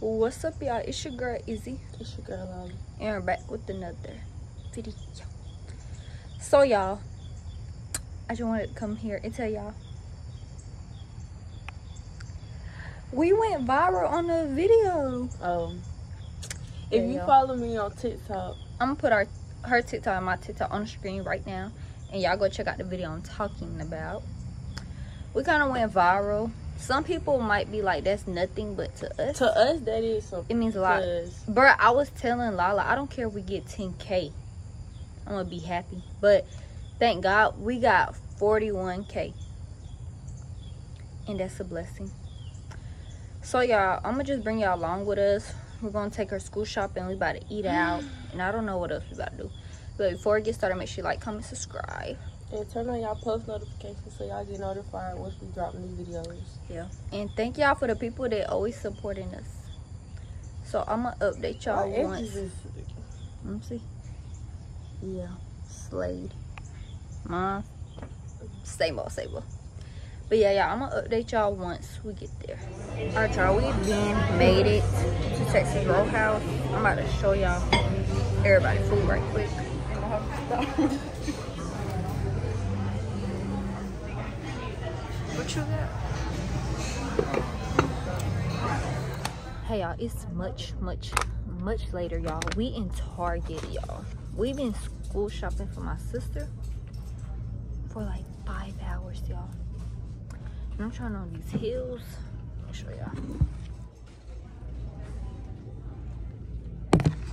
What's up, y'all? It's your girl Izzy, It's your girl, Lolly. and we're back with another video. So, y'all, I just wanted to come here and tell y'all we went viral on the video. Oh. There if you you follow me on TikTok, I'm gonna put our her TikTok and my TikTok on the screen right now, and y'all go check out the video I'm talking about. We kind of went viral. Some people might be like, "That's nothing," but to us, to us that is something. it means a lot. Bruh, I was telling Lala, I don't care if we get 10K. I'm gonna be happy. But thank God we got 41K. And that's a blessing. So y'all, I'm gonna just bring y'all along with us. We're gonna take her school shopping. We about to eat out. And I don't know what else we about to do. But before we get started, make sure you like, comment, subscribe. And turn on y'all post notifications so y'all get notified once we drop new videos. Yeah. And thank y'all for the people that always supporting us. So I'm gonna update y'all once. Let me see. Yeah, Slade. Mom. Same old, same old. But yeah, y'all, I'm gonna update y'all once we get there. Alright, y'all, we've been made it to Texas Roadhouse. I'm about to show y'all everybody food right quick. what got? Hey y'all, it's much, much, much later, y'all. We in Target, y'all. We been school shopping for my sister for like five hours, y'all. And I'm trying on these heels. Me show y'all.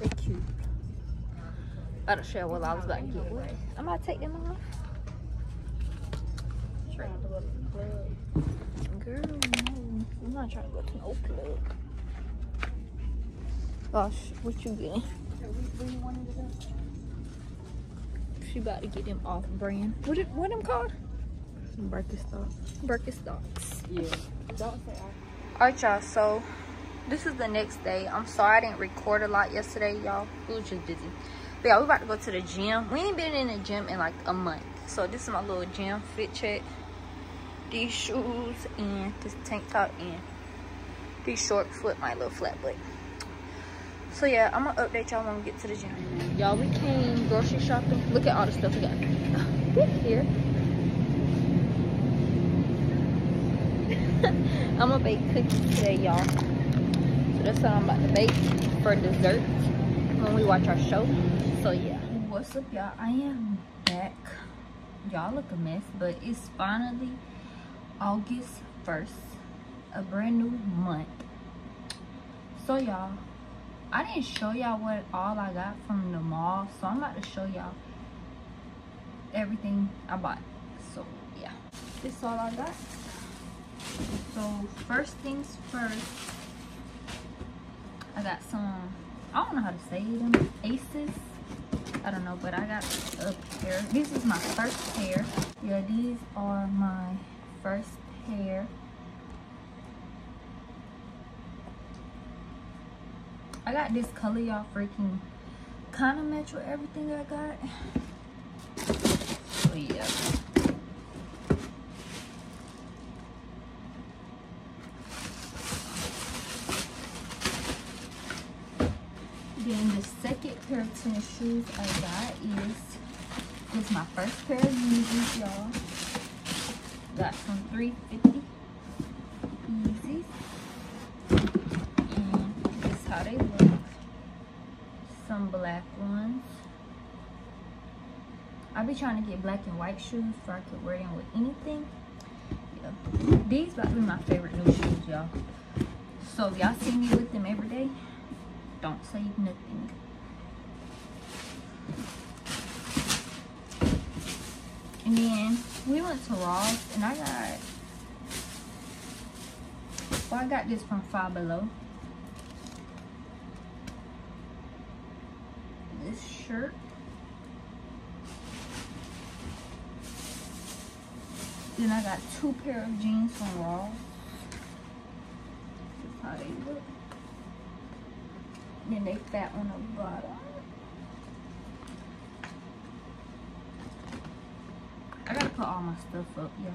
They're cute. About to show what I was about to get with. I'm about to take them off. Trying to go to the club. Girl, no. I'm not trying to go to no club. Gosh, what you getting? She about to get them off brand. What it, what them called? Some Birkenstocks. Birkenstocks. Yeah. Don't say Alright y'all, so this is the next day. I'm sorry I didn't record a lot yesterday, y'all. We was just busy. But yeah, we about to go to the gym. We ain't been in the gym in like a month. So this is my little gym fit check. These shoes and this tank top and these shorts with my little flat butt. So yeah, I'm gonna update y'all when we get to the gym. Y'all, we came grocery shopping. Look at all the stuff we got. Get here. I'm gonna bake cookies today, y'all. So that's what I'm about to bake for dessert when we watch our show. So yeah. What's up, y'all? I am back. Y'all look a mess, but it's finally August 1st, a brand new month. So y'all, I didn't show y'all what all I got from the mall, so I'm about to show y'all everything I bought. So yeah, this is all I got. So first things first, I got some, I don't know how to say them, Aces. I don't know, but I got a pair. This is my first pair. Yeah, these are my first pair. I got this color, y'all freaking kind of match with everything I got. So yeah. Then the second pair of tennis shoes I got is this is my first pair of Yeezys, y'all. Got some 350 Yeezys. And this is how they look. Some black ones. I'll be trying to get black and white shoes so I could wear them with anything. Yeah. These about to be my favorite new shoes, y'all. So if y'all see me with them every day, don't say nothing. And then we went to Ross and I got well I got this from Five Below. This shirt. Then I got two pair of jeans from Ross. This is how they look. Then they fat on the bottom. I gotta put all my stuff up, y'all.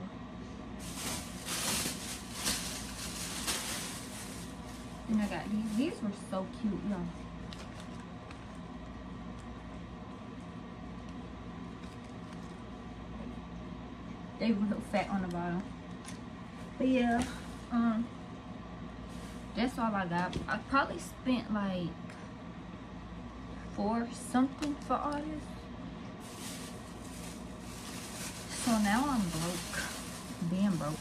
And I got these. These were so cute, y'all. They were so fat on the bottom. But yeah, um, that's all I got. I probably spent like four something for all this. So now I'm broke. Being broke.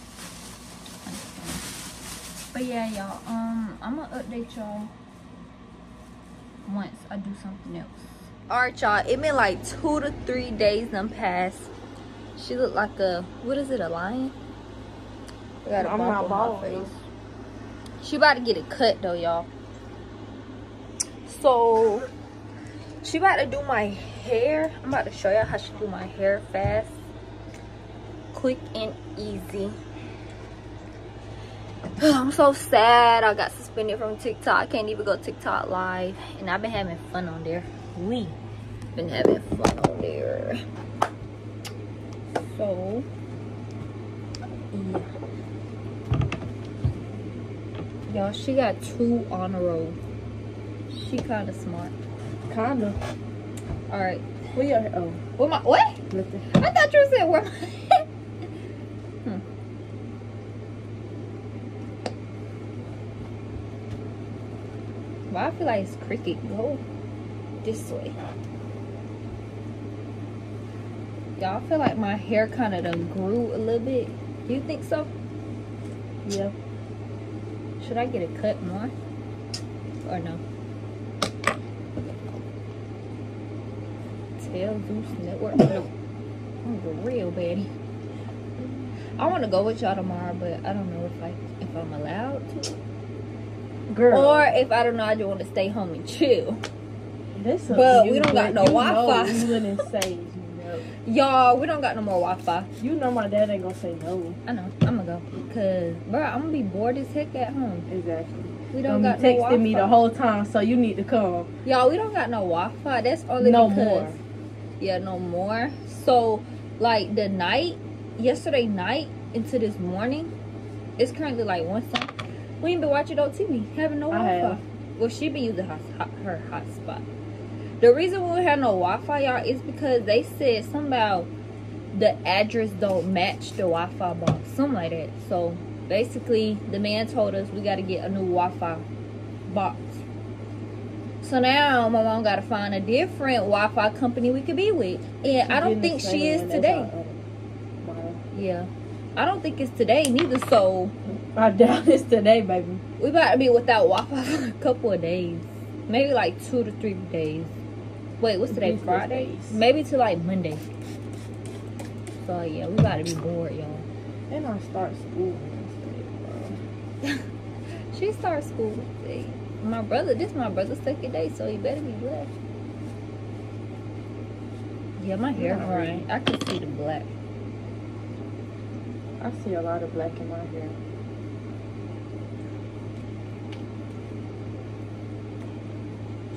But yeah, y'all, um, I'm gonna update y'all once I do something else. Alright, y'all, it been like two to three days done passed. She looked like a, what is it, a lion? I got a I'm bump not on bald, my face. She about to get it cut though, y'all. So, she about to do my hair. I'm about to show y'all how she do my hair fast. Quick and easy. I'm so sad. I got suspended from TikTok. I can't even go TikTok live. And I've been having fun on there. We been having fun on there. So, yeah. Y'all, she got two on a row. She kind of smart. Kinda. All right. We are. Oh, Where my what? I thought you said where. Hmm. Well, I feel like it's cricket. Go this way. Y'all feel like my hair kind of done grew a little bit. You think so? Yeah. Should I get it cut more? Or no? Tell Zeus Network. I'm the real baddie. I want to go with y'all tomorrow, but I don't know if I if I'm allowed to, Girl. or if I don't know. I just want to stay home and chill. this but we don't got no you know Wi-Fi. We wouldn't say no. Y'all, we don't got no more Wi-Fi. You know my dad ain't gonna say no. I know. I'm gonna go because, bro, I'm gonna be bored as heck at home. Exactly. We Don't got no texting Wi-Fi. me the whole time, so you need to come. Y'all, we don't got no Wi-Fi. That's only No because more. yeah, no more. So, like the night, yesterday night into this morning, it's currently like one something. We ain't been watching no TV, having no Wi-Fi. Well, she been using her, her hotspot. The reason we have no Wi-Fi, y'all, is because they said something about the address don't match the Wi-Fi box, something like that. So basically, the man told us we got to get a new Wi-Fi box. So now my mom got to find a different Wi-Fi company we could be with, and I don't think she is today. Our other one. Yeah, I don't think it's today neither. So I doubt it's today, baby. we about to be without Wi-Fi for a couple of days, maybe like two to three days. Wait, what's today? Friday? Maybe to like Monday. So yeah, we gotta be bored, y'all. And I start school Wednesday, She starts school today. My brother, this my brother's second day, so he better be blessed. Yeah, my hair right. I can see the black. I see a lot of black in my hair.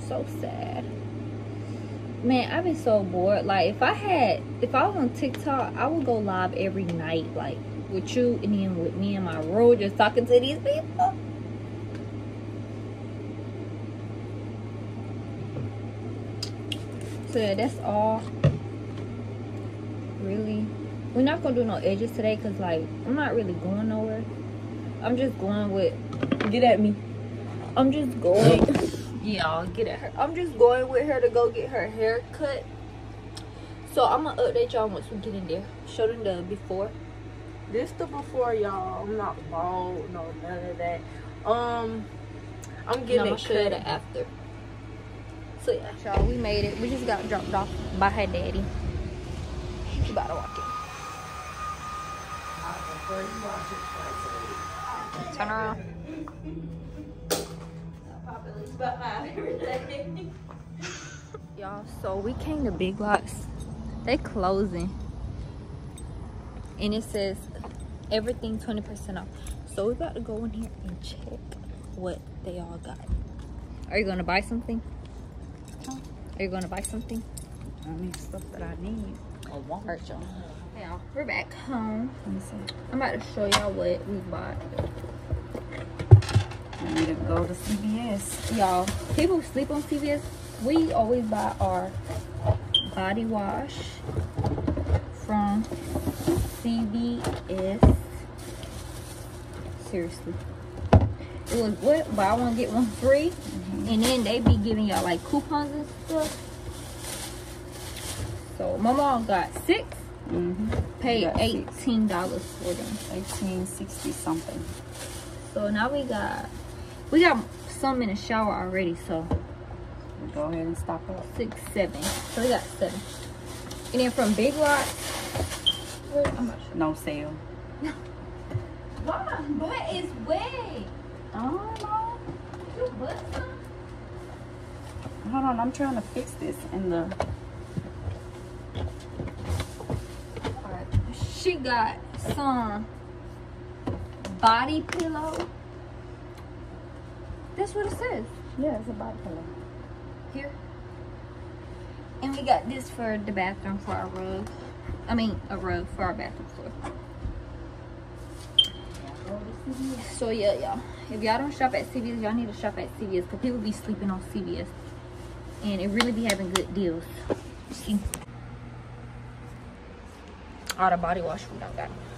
So sad. Man, I've been so bored. Like if I had if I was on TikTok, I would go live every night, like with you and then with me and my room just talking to these people. So yeah, that's all. Really. We're not gonna do no edges today because like I'm not really going nowhere. I'm just going with Get at me. I'm just going. yeah, I'll get at her. I'm just going with her to go get her hair cut. So I'm gonna update y'all once we get in there. Show them the before. This the before y'all. I'm not bald, no none of that. Um, I'm getting I'm it show you cut. the after. So yeah, y'all, we made it. We just got dropped off by her daddy. We about to walk in. Turn around. Y'all, so we came to Big Lots. They closing. And it says everything 20% off. So we about to go in here and check what they all got. Are you gonna buy something? Are you gonna buy something? I need stuff that I need or want. Alright, y'all. Y'all, we're back home. I'm about to show y'all what we bought. You need to go to CVS. Y'all, people sleep on CVS. We always buy our body wash from CVS. Seriously. It was what? Buy one, get one free. Mm-hmm. And then they be giving y'all like coupons and stuff. So my mom got six, Mm-hmm. paid Got six. eighteen dollars for them. 1860 something. So now we got we got some in the shower already, so Go ahead and stock up. six, seven. So we got seven. And then from Big Lots, where- how much? No sale. Why? What is way? I don't know. You? Hold on, I'm trying to fix this in the. Alright. She got some body pillow. That's what it says Yeah, it's a body pillow. here. And we got this for the bathroom for our rug. I mean, a rug for our bathroom floor. So yeah, y'all. If y'all don't shop at CVS, y'all need to shop at CVS because people be sleeping on CVS, and it really be having good deals. See, all the body wash we don't got.